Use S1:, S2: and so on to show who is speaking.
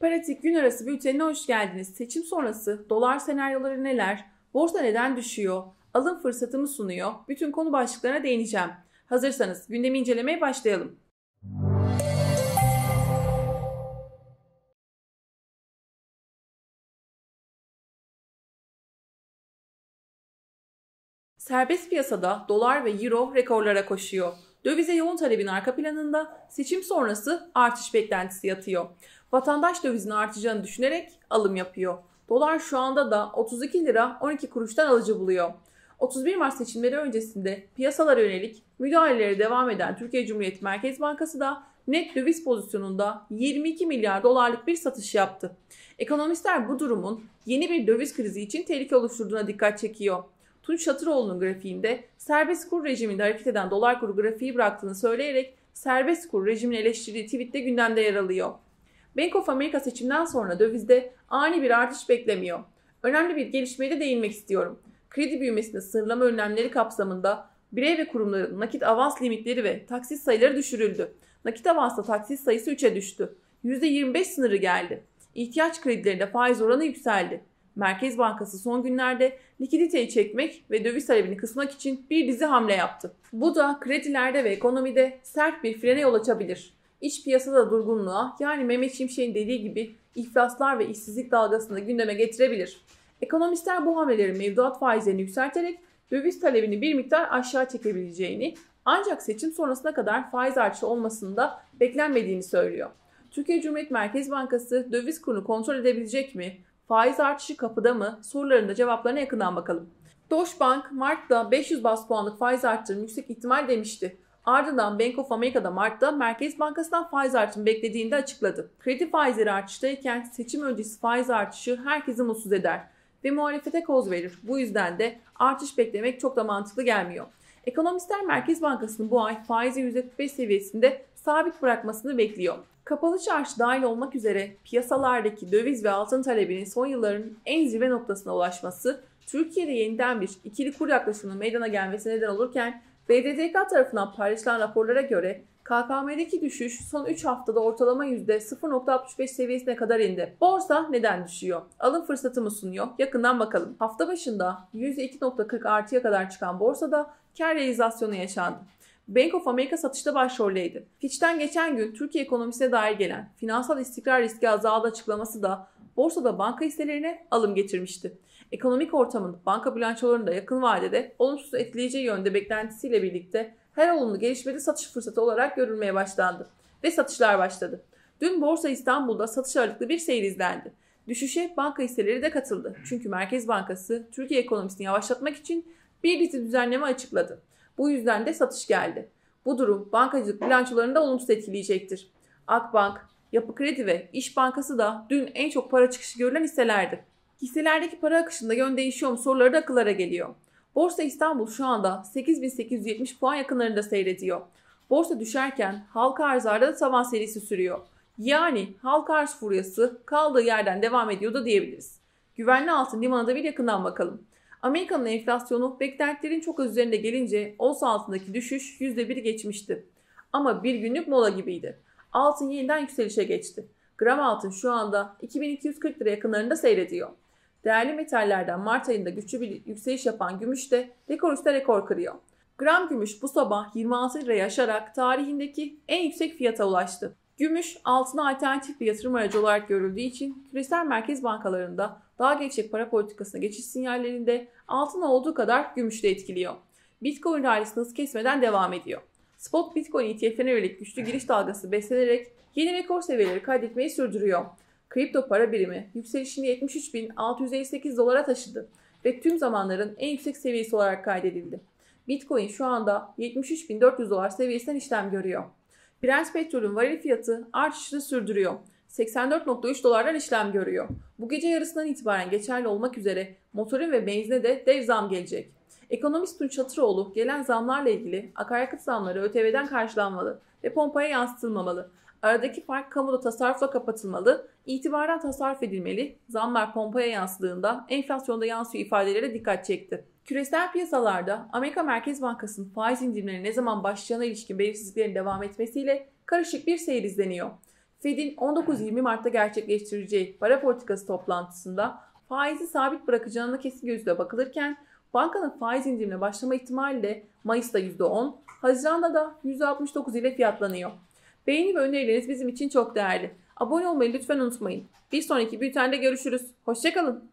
S1: Pratik gün arası bültenine hoş geldiniz. Seçim sonrası dolar senaryoları neler? Borsa neden düşüyor? Alım fırsatı mı sunuyor? Bütün konu başlıklarına değineceğim. Hazırsanız gündemi incelemeye başlayalım. Serbest piyasada dolar ve euro rekorlara koşuyor. Dövize yoğun talebin arka planında seçim sonrası artış beklentisi yatıyor. Vatandaş dövizin artacağını düşünerek alım yapıyor. Dolar şu anda da 32 lira 12 kuruştan alıcı buluyor. 31 Mart seçimleri öncesinde piyasalara yönelik müdahaleleri devam eden Türkiye Cumhuriyet Merkez Bankası da net döviz pozisyonunda 22 milyar dolarlık bir satış yaptı. Ekonomistler bu durumun yeni bir döviz krizi için tehlike oluşturduğuna dikkat çekiyor. Tunç Şatıroğlu'nun grafiğinde serbest kur rejiminde hareket eden dolar kuru grafiği bıraktığını söyleyerek serbest kur rejimini eleştirdiği tweette gündemde yer alıyor. Bank of America seçimden sonra dövizde ani bir artış beklemiyor. Önemli bir gelişmeye de değinmek istiyorum. Kredi büyümesini sınırlama önlemleri kapsamında birey ve kurumların nakit avans limitleri ve taksit sayıları düşürüldü. Nakit avansla taksit sayısı 3'e düştü. %25 sınırı geldi. İhtiyaç kredilerinde faiz oranı yükseldi. Merkez Bankası son günlerde likiditeyi çekmek ve döviz talebini kısmak için bir dizi hamle yaptı. Bu da kredilerde ve ekonomide sert bir frene yol açabilir. İç piyasada durgunluğa yani Mehmet Şimşek'in dediği gibi iflaslar ve işsizlik dalgasını gündeme getirebilir. Ekonomistler bu hamlelerin mevduat faizlerini yükselterek döviz talebini bir miktar aşağı çekebileceğini ancak seçim sonrasına kadar faiz artışı olmasını da beklenmediğini söylüyor. Türkiye Cumhuriyet Merkez Bankası döviz kurunu kontrol edebilecek mi? Faiz artışı kapıda mı? Sorularında cevaplarına yakından bakalım. Deutsche Bank Mart'ta 500 bas puanlık faiz arttırım yüksek ihtimal demişti. Ardından Bank of America'da Mart'ta Merkez Bankası'ndan faiz artımı beklediğini de açıkladı. Kredi faizleri artıştayken seçim öncesi faiz artışı herkesi mutsuz eder ve muhalefete koz verir. Bu yüzden de artış beklemek çok da mantıklı gelmiyor. Ekonomistler Merkez Bankası'nın bu ay faizi %45 seviyesinde sabit bırakmasını bekliyor. Kapalı çarşı dahil olmak üzere piyasalardaki döviz ve altın talebinin son yılların en zirve noktasına ulaşması Türkiye'de yeniden bir ikili kur yaklaşımının meydana gelmesine neden olurken BDDK tarafından paylaşılan raporlara göre KKM'deki düşüş son 3 haftada ortalama %0.65 seviyesine kadar indi. Borsa neden düşüyor? Alım fırsatı mı sunuyor? Yakından bakalım. Hafta başında %2.40 artıya kadar çıkan borsada kar realizasyonu yaşandı. Bank of America satışta başroldeydi. Fitch'ten geçen gün Türkiye ekonomisine dair gelen finansal istikrar riski azaldı açıklaması da borsada banka hisselerine alım getirmişti. Ekonomik ortamın banka bilançolarında yakın vadede olumsuz etkileyeceği yönde beklentisiyle birlikte her olumlu gelişmede satış fırsatı olarak görülmeye başlandı ve satışlar başladı. Dün Borsa İstanbul'da satış ağırlıklı bir seyir izlendi. Düşüşe banka hisseleri de katıldı. Çünkü Merkez Bankası Türkiye ekonomisini yavaşlatmak için bir dizi düzenleme açıkladı. Bu yüzden de satış geldi. Bu durum bankacılık bilançolarını da olumsuz etkileyecektir. Akbank, Yapı Kredi ve İş Bankası da dün en çok para çıkışı görülen hisselerdi. Hisselerdeki para akışında yön değişiyor mu soruları da akıllara geliyor. Borsa İstanbul şu anda 8870 puan yakınlarında seyrediyor. Borsa düşerken halka arzlarda da tavan serisi sürüyor. Yani halka arz furyası kaldığı yerden devam ediyor da diyebiliriz. Güvenli altın limanına da bir yakından bakalım. Amerika'nın enflasyonu beklentilerin çok üzerinde gelince ons altındaki düşüş %1 geçmişti. Ama bir günlük mola gibiydi. Altın yeniden yükselişe geçti. Gram altın şu anda 2240 lira yakınlarında seyrediyor. Değerli metallerden Mart ayında güçlü bir yükseliş yapan gümüş de rekor üstte rekor kırıyor. Gram gümüş bu sabah 26 liraya aşarak tarihindeki en yüksek fiyata ulaştı. Gümüş altına alternatif bir yatırım aracı olarak görüldüğü için küresel merkez bankalarında daha gevşek para politikasına geçiş sinyallerinde altın olduğu kadar gümüş de etkiliyor. Bitcoin rallisi hız kesmeden devam ediyor. Spot Bitcoin ETF'ine yönelik güçlü giriş dalgası beslenerek yeni rekor seviyeleri kaydetmeyi sürdürüyor. Kripto para birimi yükselişini 73.658 dolara taşıdı ve tüm zamanların en yüksek seviyesi olarak kaydedildi. Bitcoin şu anda 73.400 dolar seviyesinden işlem görüyor. Brent petrolün varil fiyatı artışını sürdürüyor. 84.3 dolardan işlem görüyor. Bu gece yarısından itibaren geçerli olmak üzere motorin ve benzine de dev zam gelecek. Ekonomist Tunç Çatıroğlu gelen zamlarla ilgili akaryakıt zamları ÖTV'den karşılanmalı ve pompaya yansıtılmamalı. Aradaki fark kamuda tasarrufla kapatılmalı, itibaran tasarruf edilmeli, zamlar pompaya yansıdığında enflasyonda yansıyor ifadelere dikkat çekti. Küresel piyasalarda Amerika Merkez Bankası'nın faiz indirimlerine ne zaman başlayacağına ilişkin belirsizliklerin devam etmesiyle karışık bir seyir izleniyor. Fed'in 19-20 Mart'ta gerçekleştireceği para politikası toplantısında faizi sabit bırakacağına kesin gözle bakılırken bankanın faiz indirimine başlama ihtimali de Mayıs'ta %10, Haziran'da da %69 ile fiyatlanıyor. Beğeni ve önerileriniz bizim için çok değerli. Abone olmayı lütfen unutmayın. Bir sonraki bültende görüşürüz. Hoşçakalın.